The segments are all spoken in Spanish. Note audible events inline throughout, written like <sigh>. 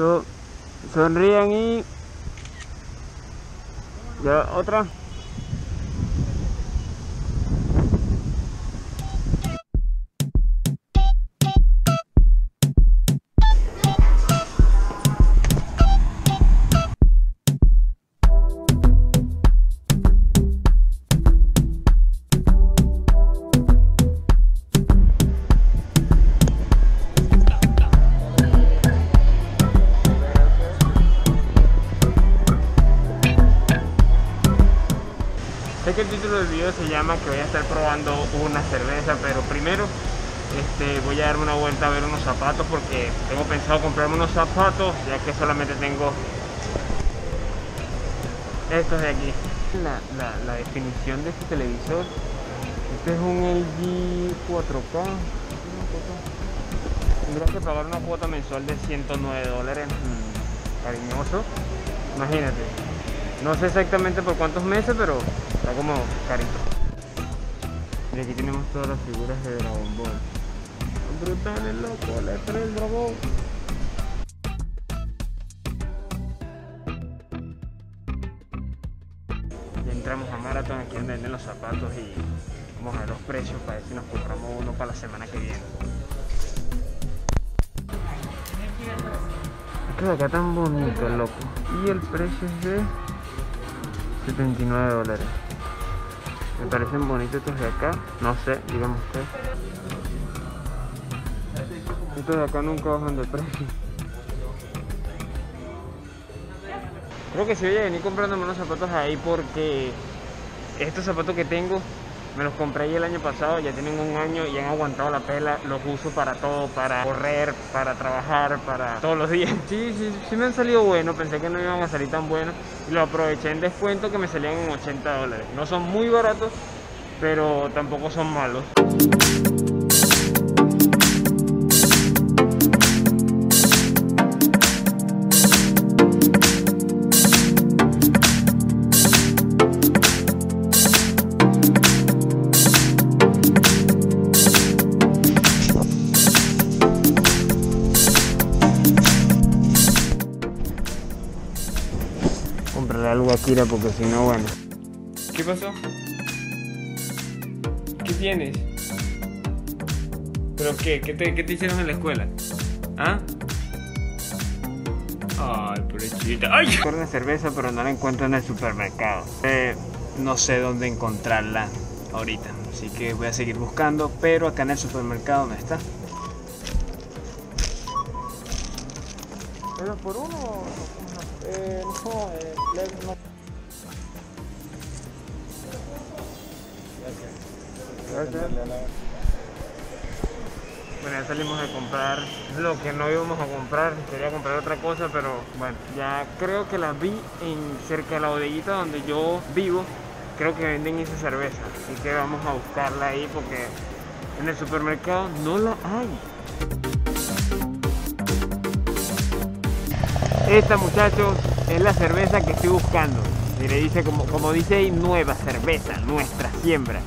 Listo. Sonrían y... Ya, otra. Sé que el título del video se llama que voy a estar probando una cerveza, pero primero este, voy a darme una vuelta a ver unos zapatos porque tengo pensado comprarme unos zapatos ya que solamente tengo estos de aquí. La, la- la definición de este televisor, este es un LG 4K. Tendría que pagar una cuota mensual de 109 dólares, mm, cariñoso. Imagínate. No sé exactamente por cuántos meses, pero está como carito. Y aquí tenemos todas las figuras de Dragon Ball. Brutales, loco, le trae el dragón. Ya entramos a Marathon, aquí donde venden los zapatos y vamos a ver los precios para ver si nos compramos uno para la semana que viene. Estos de acá tan bonitos, loco. Y el precio es de 79 dólares. Me parecen bonitos estos de acá. No sé, digamos usted. Estos de acá nunca bajan de precio. Creo que si voy a venir comprándome unos zapatos ahí porque estos zapatos que tengo me los compré el año pasado, ya tienen un año y han aguantado la pela, los uso para todo, para correr, para trabajar, para todos los días. <laughs> Sí, sí, sí me han salido buenos, pensé que no iban a salir tan buenos y los aproveché en descuento que me salían en 80 dólares. No son muy baratos, pero tampoco son malos. Porque si no, bueno. ¿Qué pasó? ¿Qué tienes? ¿Pero qué? ¿Qué te, qué te hicieron en la escuela? ¿Ah? Ay, pobrecita. ¡Ay! Quiero una cerveza, pero no la encuentro en el supermercado. Eh, no sé dónde encontrarla ahorita. Así que voy a seguir buscando, pero acá en el supermercado no está. ¿Pero por uno? Eh, no, eh, no. Bueno, ya salimos de comprar lo que no íbamos a comprar, quería comprar otra cosa, pero bueno, ya creo que la vi en cerca de la bodeguita donde yo vivo, creo que venden esa cerveza, así que vamos a buscarla ahí porque en el supermercado no la hay. Esta muchachos es la cerveza que estoy buscando. Mire, dice como, como dice ahí, nueva cerveza, nuestra siembra.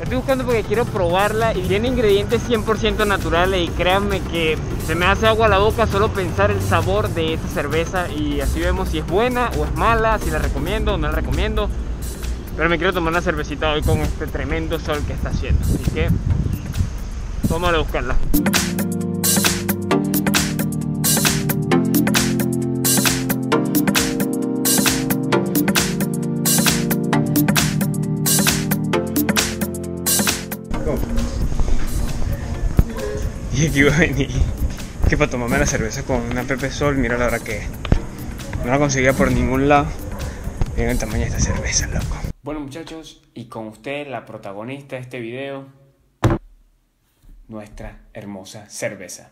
Estoy buscando porque quiero probarla y tiene ingredientes 100% naturales y créanme que se me hace agua a la boca solo pensar el sabor de esta cerveza y así vemos si es buena o es mala, si la recomiendo o no la recomiendo. Pero me quiero tomar una cervecita hoy con este tremendo sol que está haciendo. Así que vamos a buscarla. Y aquí iba a venir. Que para tomarme la cerveza con una Pepe Sol, mira la hora que. No la conseguía por ningún lado. Miren el tamaño de esta cerveza, loco. Bueno muchachos, y con usted la protagonista de este video, nuestra hermosa cerveza.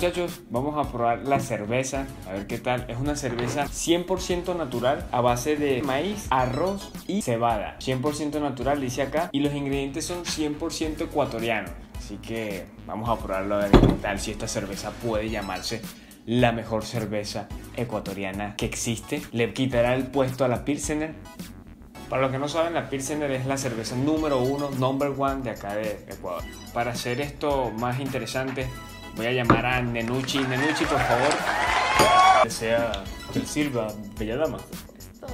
Muchachos, vamos a probar la cerveza, a ver qué tal. Es una cerveza 100% natural a base de maíz, arroz y cebada. 100% natural dice acá y los ingredientes son 100% ecuatorianos. Así que vamos a probarlo a ver qué tal, si esta cerveza puede llamarse la mejor cerveza ecuatoriana que existe. Le quitará el puesto a la Pilsener. Para los que no saben, la Pilsener es la cerveza número uno, number one de acá de Ecuador. Para hacer esto más interesante, voy a llamar a Nenuchi. Nenuchi, por favor. Desea que sirva, bella dama. Esto.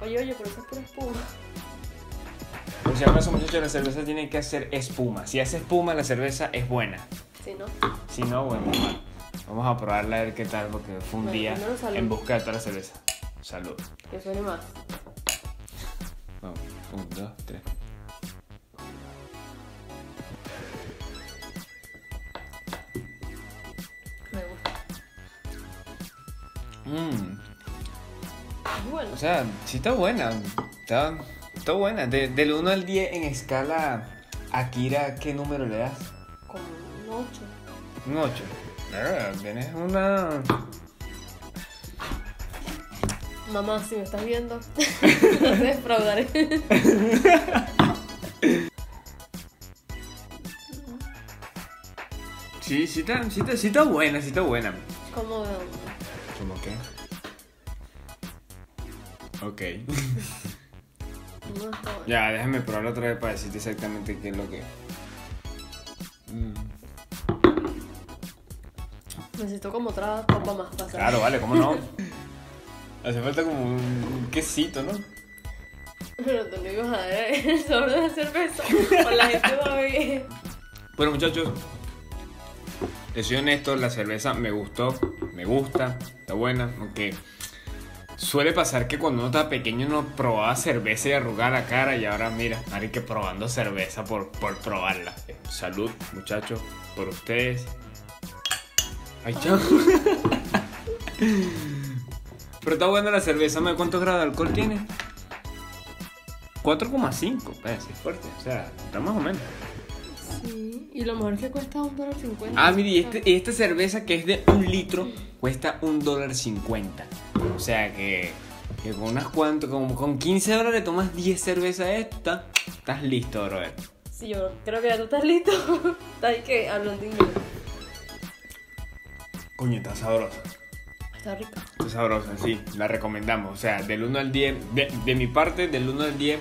Oye, oye, pero eso es pura espuma. Por si acaso, muchachos, la cerveza tiene que hacer espuma. Si hace espuma, la cerveza es buena. Sí, ¿no? Si no, bueno. Vamos a probarla a ver qué tal, porque fue un Bueno, día en busca de toda la cerveza. Salud. Que suene más. Vamos, un, dos, tres. Mmm. Es bueno. O sea, sí está buena. Está, está buena. De- del 1 al 10 en escala Akira, ¿qué número le das? Como un 8. Un 8. Ah, Tienes una. Mamá, si me estás viendo, <laughs> no te defraudaré. Sí, sí está, sí está, sí está buena, sí está buena. Como ¿Cómo qué? Ok. no <laughs> ya, déjame probarla otra vez para decirte exactamente qué es lo que. Mm. Necesito como otra copa más hacer. Claro, vale, ¿cómo no? <laughs> Hace falta como un quesito, ¿no? Pero tú no ibas a dar el sabor de la cerveza. O la gente va a. Bueno, muchachos, les soy honesto, la cerveza me gustó, me gusta, está buena, aunque suele pasar que cuando uno está pequeño uno probaba cerveza y arrugaba la cara y ahora mira, hay que probando cerveza por, por probarla. Salud, muchachos, por ustedes. Ay, chao. <laughs> Pero está buena la cerveza, ¿me cuántos grados de alcohol tiene? 4,5, pues, es fuerte, o sea, está más o menos. Sí, y lo mejor es que cuesta un dólar cincuenta. Ah, mire, y este- y esta cerveza que es de un litro cuesta un dólar cincuenta. O sea que, que con unas cuantas, como con 15 dólares tomas 10 cervezas esta, estás listo, brother. Sí, yo creo que ya tú estás listo. <laughs> Estás que hablando inglés. Coño, está sabrosa. Está rica. Está sabrosa, sí, la recomendamos. O sea, del 1 al 10, de, de mi parte, del 1 al 10,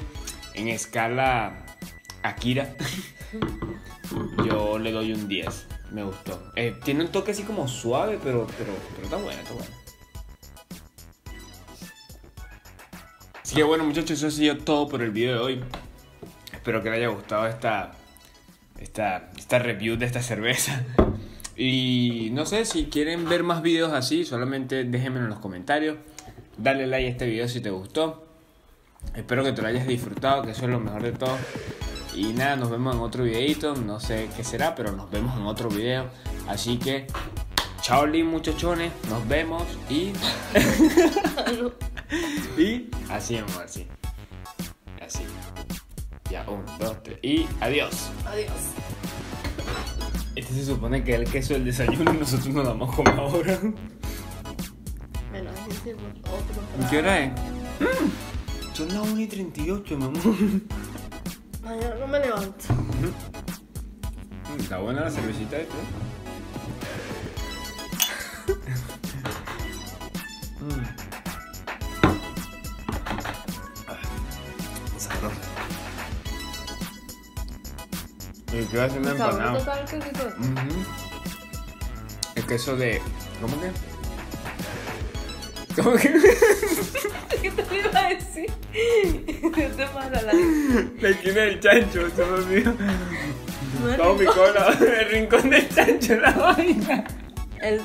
en escala Akira, <laughs> yo le doy un 10. Me gustó. Eh, tiene un toque así como suave, pero, pero, pero está buena, está buena. Así que bueno muchachos, eso ha sido todo por el video de hoy. Espero que les haya gustado esta, esta, esta review de esta cerveza. <laughs> Y no sé, si quieren ver más videos así, solamente déjenmelo en los comentarios. Dale like a este video si te gustó. Espero que te lo hayas disfrutado, que eso es lo mejor de todo. Y nada, nos vemos en otro videito. No sé qué será, pero nos vemos en otro video. Así que, chao, muchachones. Nos vemos y. <laughs> y así, amor, así. Así. Ya, un, dos, tres. Y adiós. Adiós. Este se supone que es el queso del desayuno y nosotros nos damos como ahora. Bueno, ahí sí, otro. ¿Y qué hora es? Mm, son las 1 y 38, mi amor. Mañana no me levanto. Está buena la cervecita esta. Mm. Sabrosa. ¿Y qué va a ser una empanada? total, ¿qué tipo? Ujú. El queso de. ¿Cómo que? ¿Cómo que? <laughs> ¿Qué te? ¿Qué te pasa la <laughs> La esquina del chancho, se me olvidó. No mi cola, <laughs> el rincón del chancho, la vaina. El